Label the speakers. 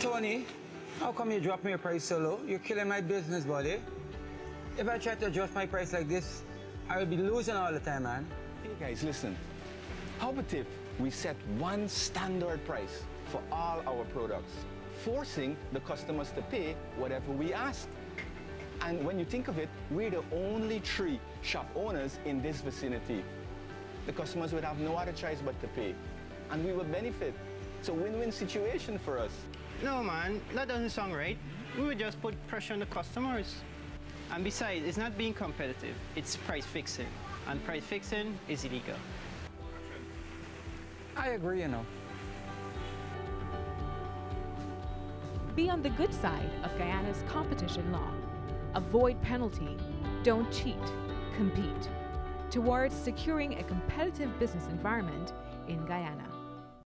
Speaker 1: Tony, how come you drop me your price so low? You're killing my business, buddy. If I try to adjust my price like this, I will be losing all the time, man.
Speaker 2: Hey guys, listen. How about if we set one standard price for all our products, forcing the customers to pay whatever we ask? And when you think of it, we're the only three shop owners in this vicinity. The customers would have no other choice but to pay, and we would benefit. It's a win-win situation for us.
Speaker 3: No, man, that doesn't sound right. We would just put pressure on the customers. And besides, it's not being competitive, it's price fixing. And price fixing is illegal.
Speaker 1: I agree, you know.
Speaker 4: Be on the good side of Guyana's competition law. Avoid penalty. Don't cheat. Compete. Towards securing a competitive business environment in Guyana.